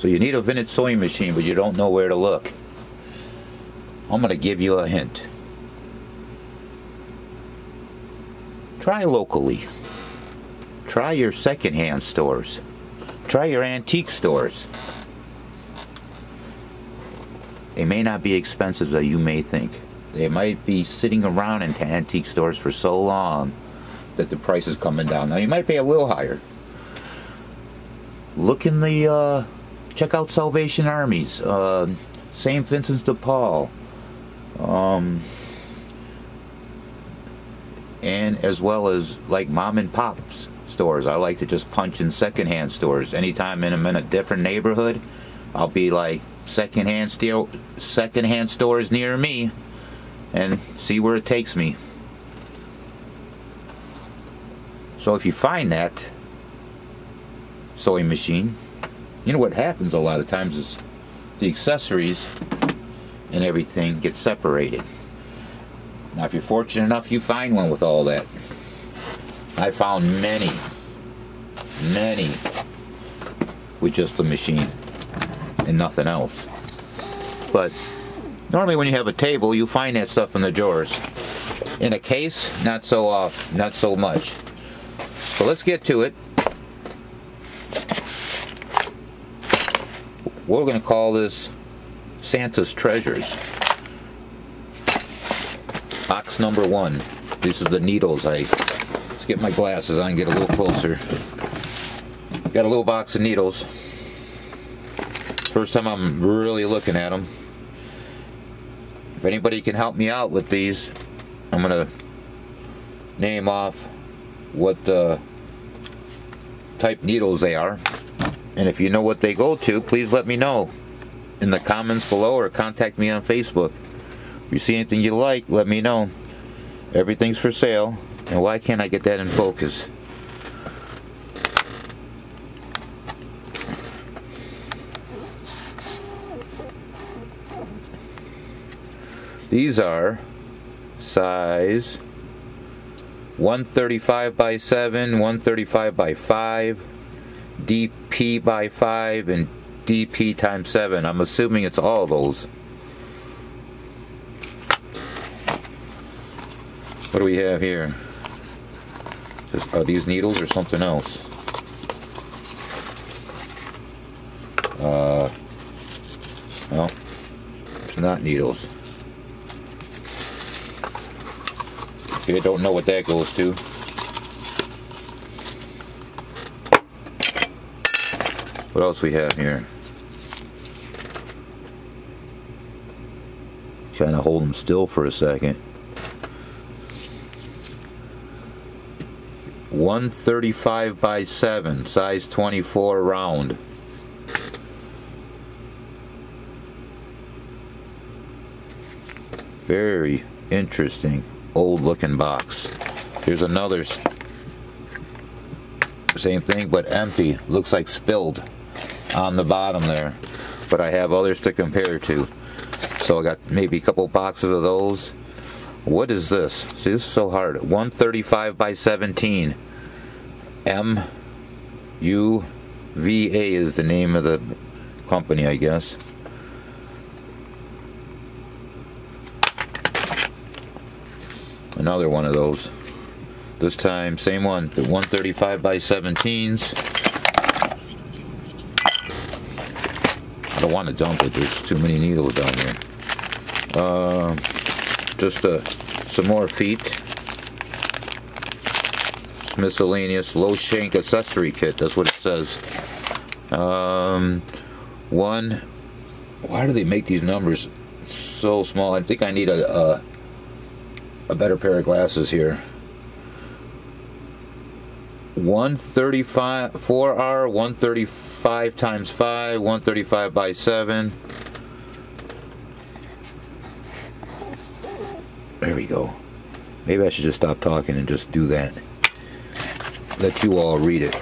So you need a vintage sewing machine, but you don't know where to look. I'm going to give you a hint. Try locally. Try your secondhand stores. Try your antique stores. They may not be expensive as you may think. They might be sitting around in antique stores for so long that the price is coming down. Now you might pay a little higher. Look in the, uh, check out Salvation Armies, uh, St. Vincent's de Paul, um, and as well as like mom and pops stores. I like to just punch in secondhand stores. Anytime I'm in a different neighborhood, I'll be like secondhand steel, secondhand stores near me, and see where it takes me. So if you find that sewing machine, you know what happens a lot of times is the accessories and everything get separated. Now if you're fortunate enough you find one with all that. I found many, many with just the machine and nothing else. But normally when you have a table you find that stuff in the drawers. In a case, not so off, not so much. So let's get to it. We're going to call this Santa's Treasures. Box number one. These are the needles. I Let's get my glasses on and get a little closer. Got a little box of needles. First time I'm really looking at them. If anybody can help me out with these, I'm going to name off what the type needles they are. And if you know what they go to, please let me know in the comments below or contact me on Facebook. If you see anything you like, let me know. Everything's for sale. And why can't I get that in focus? These are size 135 by 7, 135 by 5, DP by 5, and DP times 7. I'm assuming it's all those. What do we have here? Are these needles or something else? Uh, no, it's not needles. I don't know what that goes to. What else we have here? Kind of hold them still for a second. 135 by 7, size 24 round. Very interesting old looking box. Here's another same thing but empty. Looks like spilled on the bottom there. But I have others to compare to. So I got maybe a couple boxes of those. What is this? See, this is so hard. 135 by 17. M U V A is the name of the company, I guess. another one of those. This time, same one, the 135 by 17s. I don't want to dump it, there's too many needles down here. Uh, just uh, some more feet. Miscellaneous low shank accessory kit, that's what it says. Um, one, why do they make these numbers so small? I think I need a, a a better pair of glasses here. 135 4R 135 times 5 135 by 7 there we go. Maybe I should just stop talking and just do that. Let you all read it.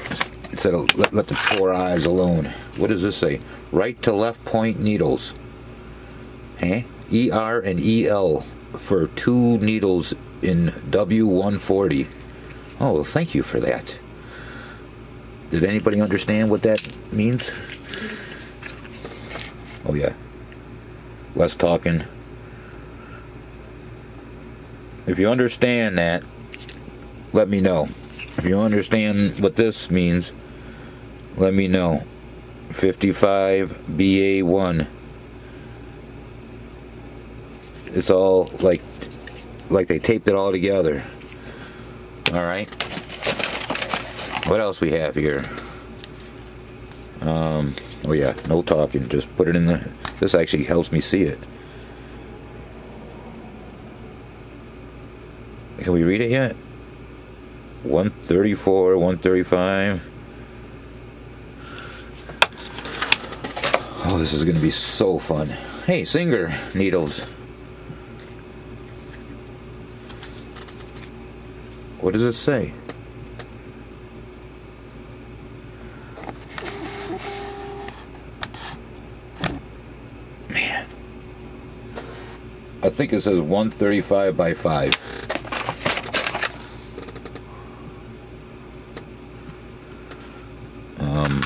Instead of let, let the poor eyes alone. What does this say? Right to left point needles. Huh? ER and EL for two needles in W140. Oh, thank you for that. Did anybody understand what that means? Oh yeah. Less talking. If you understand that, let me know. If you understand what this means, let me know. 55 BA1. It's all like like they taped it all together. All right. What else we have here? Um, oh yeah, no talking. Just put it in the. This actually helps me see it. Can we read it yet? 134, 135. Oh, this is going to be so fun. Hey, Singer needles. What does it say? Think it says 135 by 5. Um,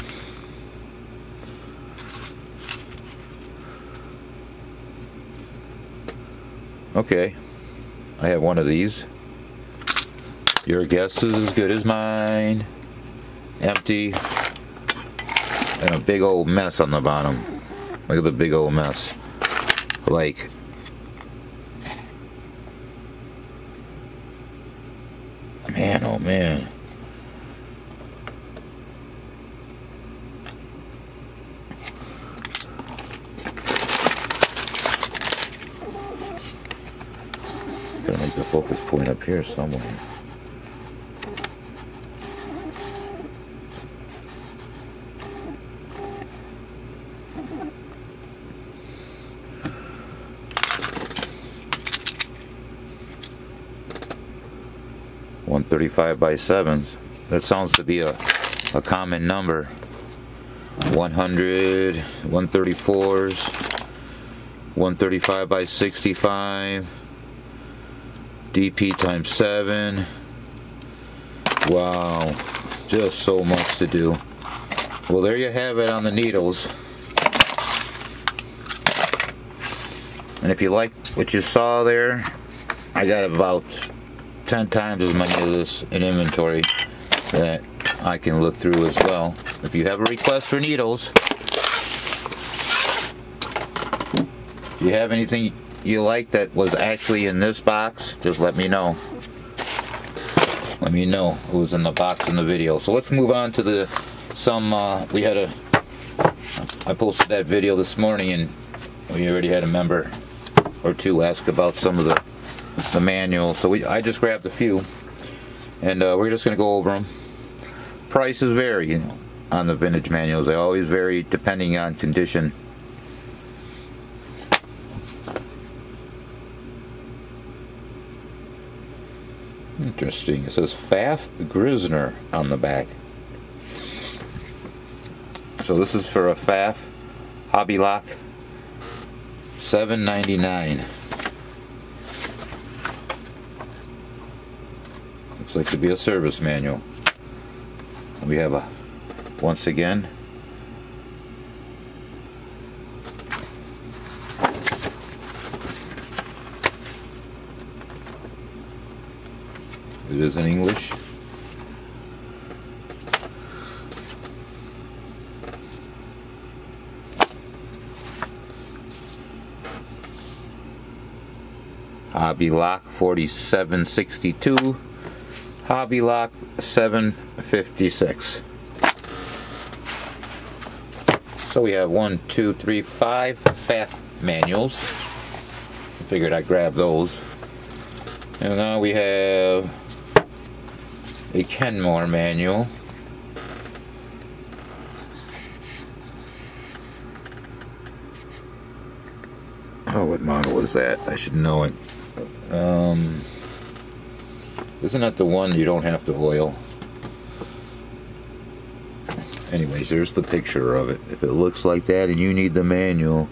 okay. I have one of these. Your guess is as good as mine. Empty. And a big old mess on the bottom. Look at the big old mess. Like, man, oh man. Gotta make the focus point up here somewhere. One thirty-five by sevens. That sounds to be a, a common number. 100, 134s, 135 by 65. DP times 7. Wow, just so much to do. Well, there you have it on the needles. And if you like what you saw there, I got about 10 times as many of this in inventory that I can look through as well. If you have a request for needles, if you have anything you like that was actually in this box, just let me know. Let me know who was in the box in the video. So let's move on to the some. Uh, we had a. I posted that video this morning, and we already had a member or two ask about some of the the manuals. So we I just grabbed a few, and uh, we're just gonna go over them. Prices vary on the vintage manuals. They always vary depending on condition. Interesting. It says Pfaff Gritzner on the back. So this is for a Pfaff Hobby Lock 7.99. Looks like to be a service manual. We have a once again It is in English. Hobby Lock 4762, Hobby Lock 756. So we have one, two, three, five Pfaff manuals. I figured I'd grab those. And now we have a Kenmore manual. Oh, what model is that? I should know it. Um, isn't that the one you don't have to oil? Anyways, there's the picture of it. If it looks like that and you need the manual,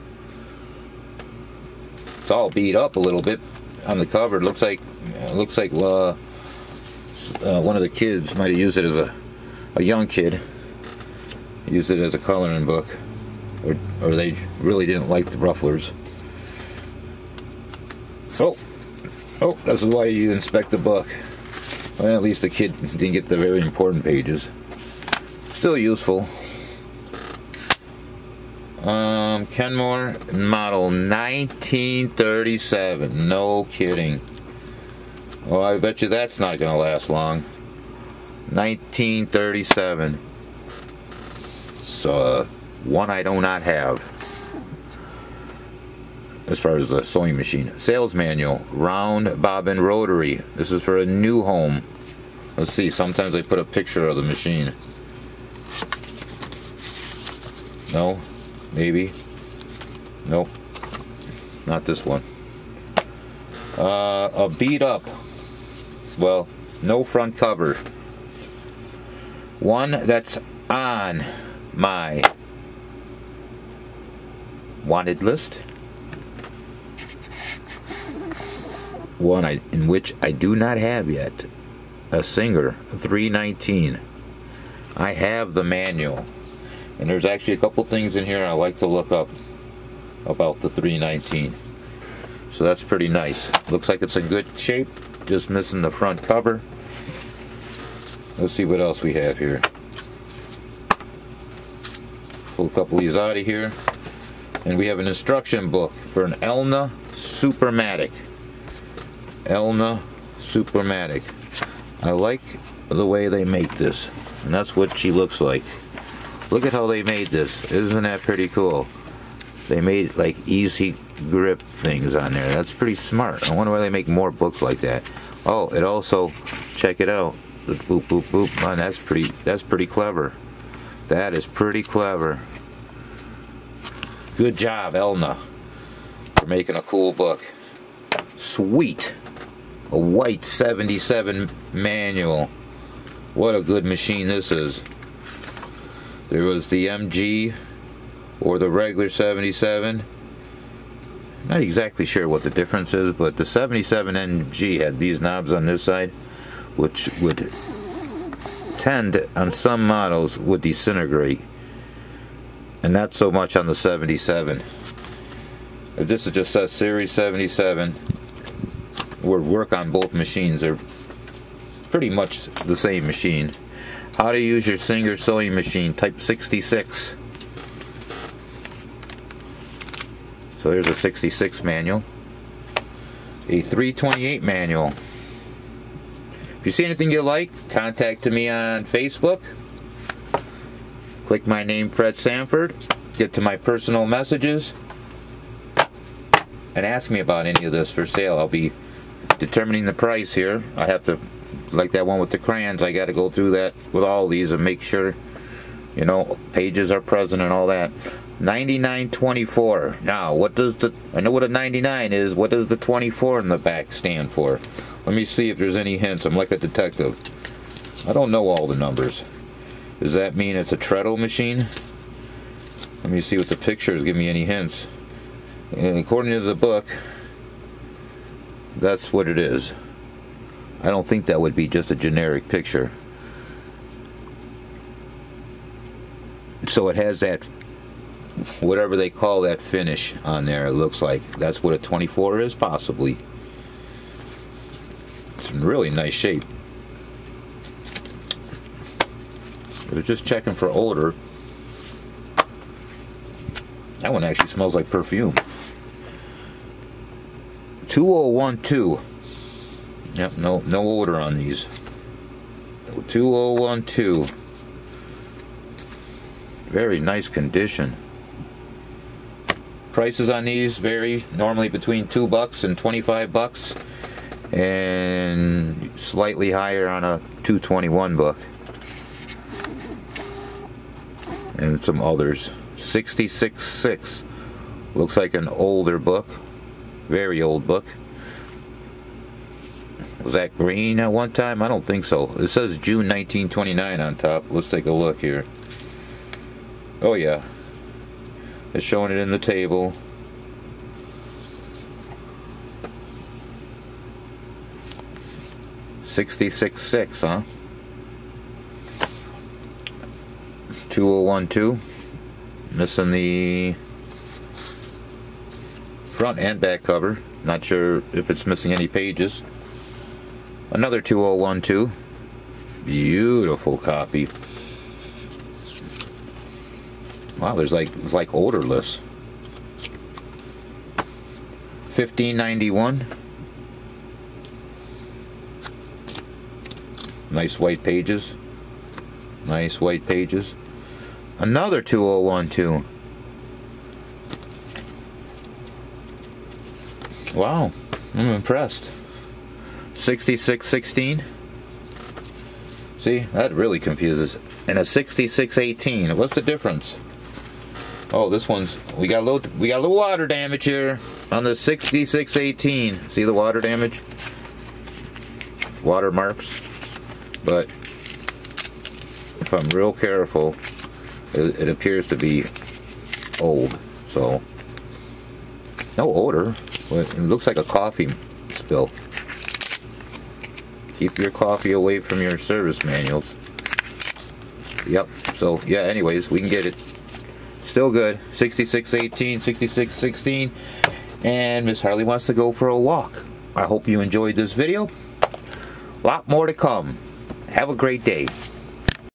it's all beat up a little bit on the cover. It looks like it looks like uh, uh, one of the kids might have used it as a a young kid used it as a coloring book. or, or they really didn't like the rufflers. Oh, oh, this is why you inspect the book. Well, at least the kid didn't get the very important pages. Still useful. Um, Kenmore model 1937. No kidding. Oh, I bet you that's not going to last long. 1937. So, uh, one I do not have. As far as the sewing machine. Sales manual. Round bobbin rotary. This is for a new home. Let's see. Sometimes they put a picture of the machine. No? Maybe. Nope. Not this one. Uh, a beat up. Well, no front cover. One that's on my wanted list. One I, in which I do not have yet. A Singer 319. I have the manual. And there's actually a couple things in here I like to look up about the 319. So that's pretty nice. Looks like it's in good shape. Just missing the front cover. Let's see what else we have here. Pull a couple of these out of here. And we have an instruction book for an Elna Supermatic. Elna Supermatic. I like the way they make this. And that's what she looks like. Look at how they made this. Isn't that pretty cool? They made like easy grip things on there. That's pretty smart. I wonder why they make more books like that. Oh, it also, check it out. Boop, boop, boop. Man, that's pretty, that's pretty clever. That is pretty clever. Good job, Elna, for making a cool book. Sweet. A white 77 manual. What a good machine this is. There was the MG or the regular 77. Not exactly sure what the difference is, but the 77 MG had these knobs on this side, which would tend, on some models, would disintegrate. And not so much on the 77. This is just a Series 77. Would work on both machines. They're pretty much the same machine. How to use your Singer sewing machine, type 66. So there's a 66 manual. A 328 manual. If you see anything you like, contact me on Facebook. Click my name, Fred Sanford. Get to my personal messages. And ask me about any of this for sale. I'll be determining the price here. I have to like that one with the crayons, I got to go through that with all these and make sure, you know, pages are present and all that. 9924. Now, what does the, I know what a 99 is, what does the 24 in the back stand for? Let me see if there's any hints. I'm like a detective. I don't know all the numbers. Does that mean it's a treadle machine? Let me see what the pictures give me any hints. And according to the book, that's what it is. I don't think that would be just a generic picture. So it has that, whatever they call that finish on there, it looks like. That's what a 24 is, possibly. It's in really nice shape. I was just checking for odor. That one actually smells like perfume. 2012. Yep, no no order on these. 2012. Very nice condition. Prices on these vary normally between 2 bucks and 25 bucks and slightly higher on a 221 book. And some others. 66.6 looks like an older book. Very old book. Was that green at one time? I don't think so. It says June 1929 on top. Let's take a look here. Oh yeah. It's showing it in the table. Sixty-six six, huh? Two oh one two. Missing the front and back cover. Not sure if it's missing any pages. Another 2012. Beautiful copy. Wow, there's like it's like odorless. 1591. Nice white pages. Nice white pages. Another 2012. Wow, I'm impressed. 6616. See, that really confuses. And a 6618. What's the difference? Oh, this one's we got a little we got a little water damage here on the 6618. See the water damage? Water marks. But if I'm real careful, it, it appears to be old. So no odor. It looks like a coffee spill. Keep your coffee away from your service manuals. Yep. So yeah. Anyways, we can get it. Still good. 6618, 6616. And Miss Harley wants to go for a walk. I hope you enjoyed this video. A lot more to come. Have a great day.